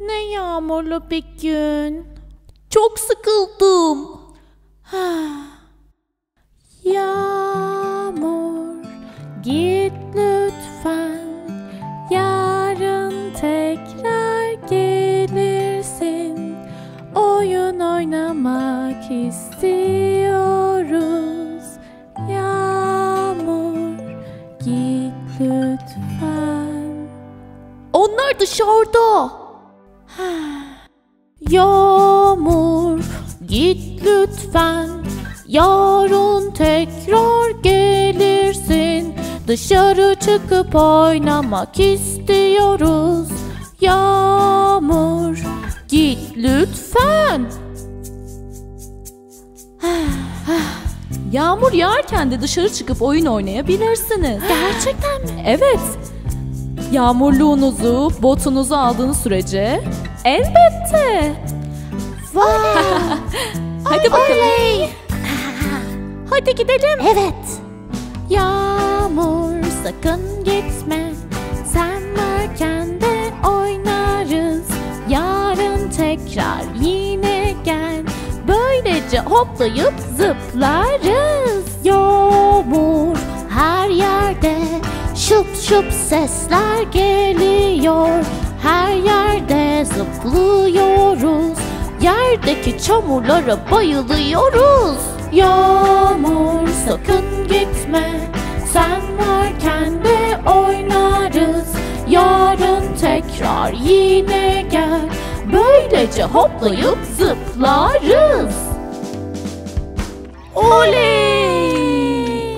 Ne yağmurlu bir gün. Çok sıkıldım. Yağmur git lütfen Yarın tekrar gelirsin Oyun oynamak istiyoruz Yağmur git lütfen Onlar dışarıda. Yağmur git lütfen Yarın tekrar gelirsin Dışarı çıkıp oynamak istiyoruz Yağmur git lütfen Yağmur yağarken de dışarı çıkıp oyun oynayabilirsiniz. Gerçekten mi? Evet. Yağmurluğunuzu, botunuzu aldığınız sürece elbette. Vay. Hadi bakalım. Hadi gidelim. Evet. Yağmur sakın gitme. Sen varken de oynarız. Yarın tekrar yine gel. Böylece hoplayıp zıplarız. Yağmur her yerde. Şıp şıp sesler geliyor Her yerde zıplıyoruz Yerdeki çamurlara bayılıyoruz Yağmur sakın gitme Sen varken de oynarız Yarın tekrar yine gel Böylece hoplayıp zıplarız Oley!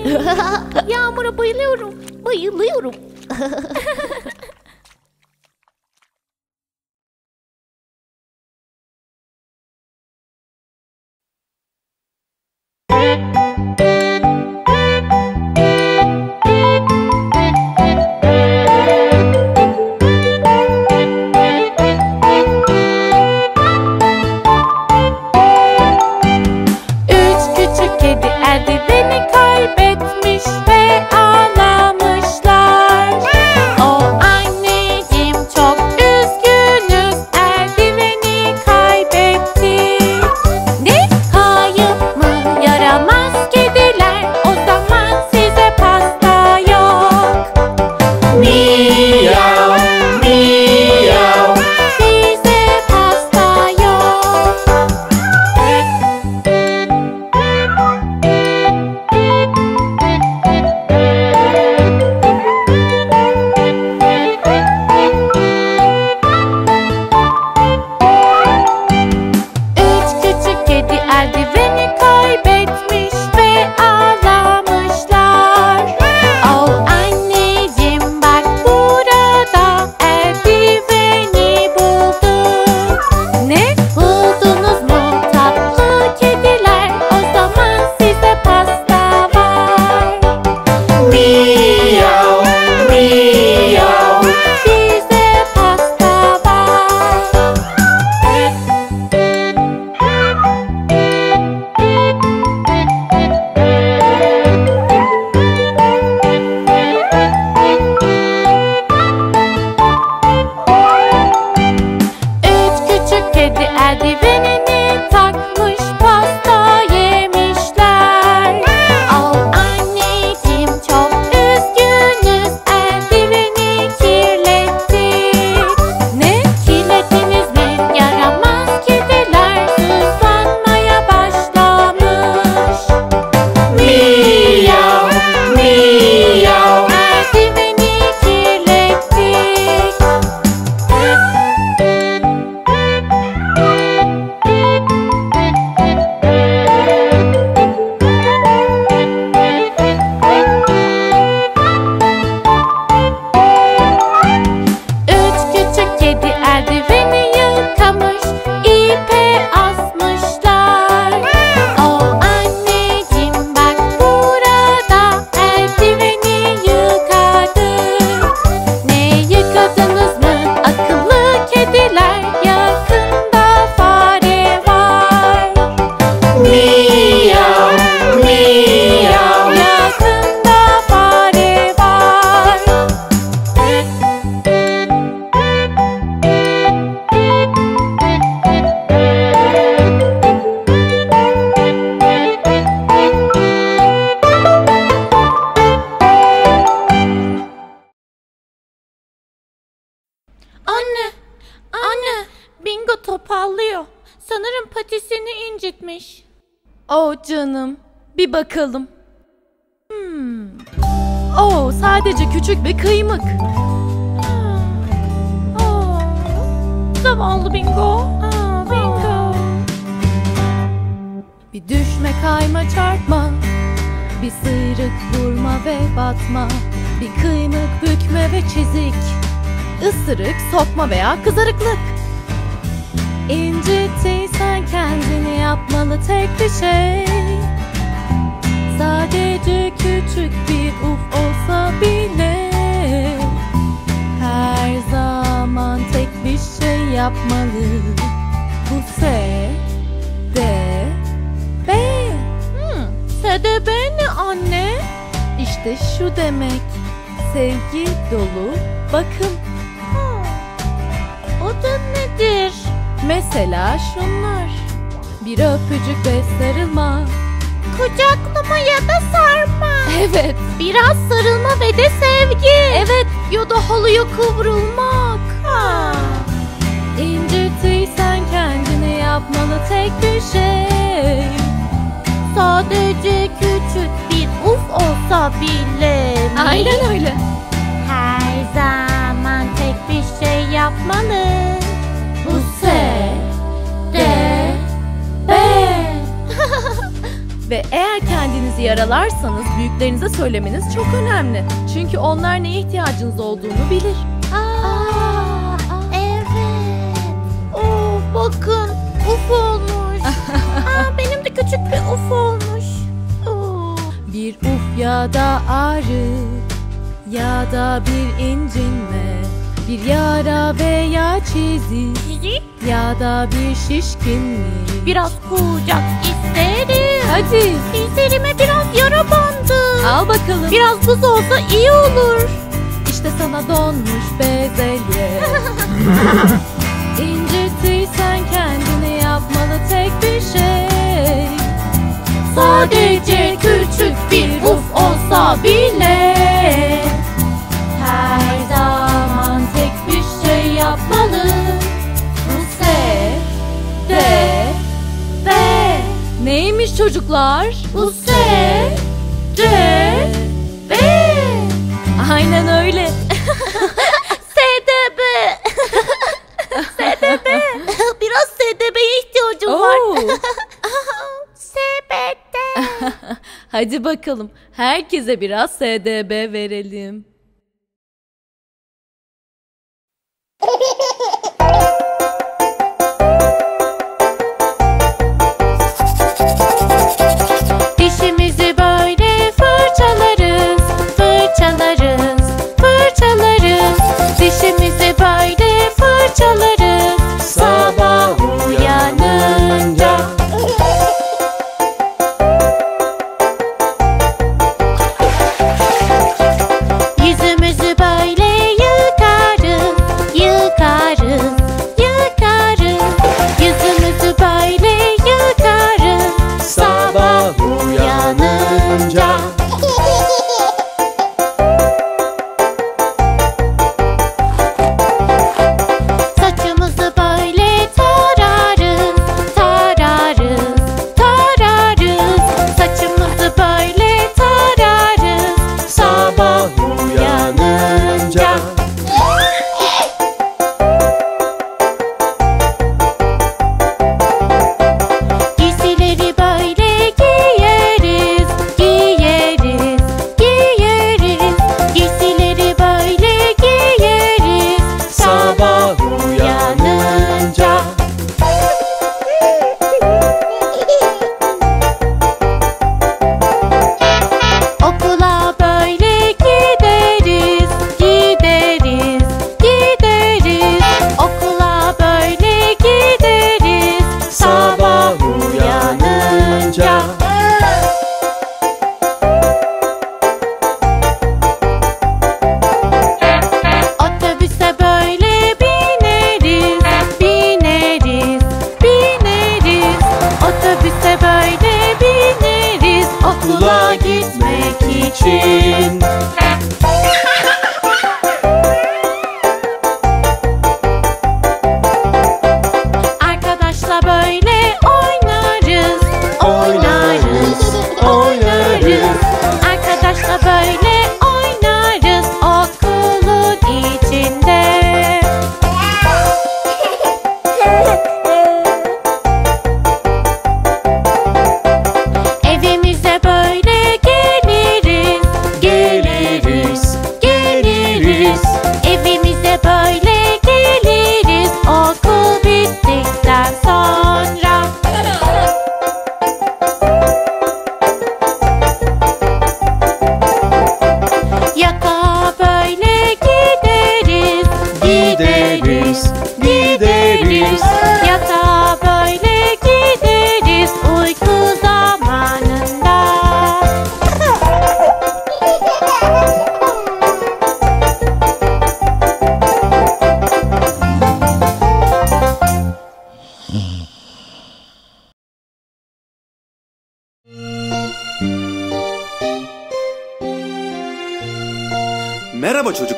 Yağmura bayılıyorum. Bayılıyorum. Thank you. Kedi erdiveni yakamaz patisini incitmiş. Oh canım. Bir bakalım. Hmm. Oh sadece küçük bir kıymık. Aa, zavallı Bingo. Bingo. Bir düşme kayma çarpma Bir sıyrık vurma ve batma Bir kıymık bükme ve çizik Isırık sokma veya kızarıklık İncittiysen kendini yapmalı tek bir şey. Sadece küçük bir uf olsa bile Her zaman tek bir şey yapmalı. Bu se de be SDB ne anne? İşte şu demek. Sevgi dolu bakım. O da nedir? Mesela şunlar Bir öpücük ve sarılma Kucaklama ya da sarma. Evet Biraz sarılma ve de sevgi. Evet. Ya da halıya kıvrılmak. Ha. İncittiysen kendini yapmalı tek bir şey Sadece küçük bir uf olsa bile mi? Aynen öyle Her zaman tek bir şey yapmalı. Ve eğer kendinizi yaralarsanız büyüklerinize söylemeniz çok önemli. Çünkü onlar neye ihtiyacınız olduğunu bilir. Aa, evet. Oo, bakın uf olmuş. Aa, benim de küçük bir uf olmuş. Oo. Bir uf ya da ağrı ya da bir incinme Bir yara veya çizik Çizik ya da bir şişkinlik biraz kucak isterim. Hadi Dizlerime biraz yara bandı. al bakalım Biraz buz olsa iyi olur. İşte sana donmuş bezelye İncittiysen kendini yapmalı tek bir şey Sadece küçük bir uf olsa bile çocuklar? Bu se de be Aynen öyle. SDB. SDB. Biraz SDB'ye ihtiyacım var. Oo. SBD. Hadi bakalım. Herkese biraz SDB verelim.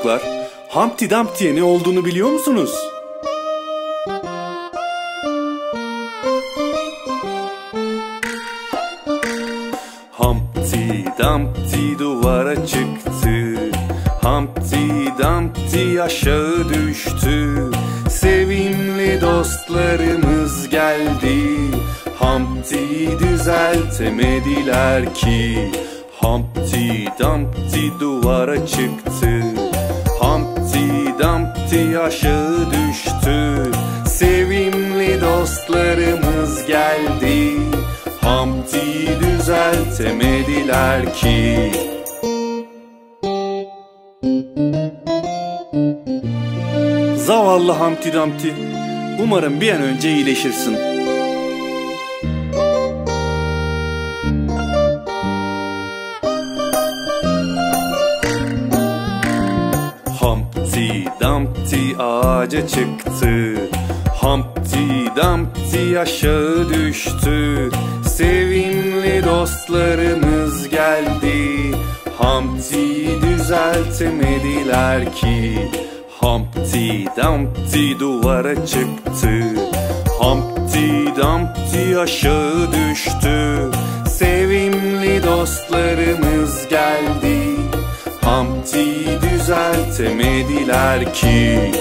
Çocuklar. Humpty Dumpty'ye ne olduğunu biliyor musunuz? Humpty Dumpty duvara çıktı Humpty Dumpty aşağı düştü Sevimli dostlarımız geldi Humpty düzeltemediler ki Humpty Dumpty duvara çıktı Dumpty aşağı düştü. Sevimli dostlarımız geldi. Humpty düzeltemediler ki. Zavallı Humpty Dumpty Umarım bir an önce iyileşirsin. Ağaca çıktı. Humpty Dumpty aşağı düştü. Sevimli dostlarımız geldi. Humpty düzeltemediler ki. Humpty Dumpty duvara çıktı. Humpty Dumpty aşağı düştü. Sevimli dostlarımız geldi. Humpty düzeltemediler ki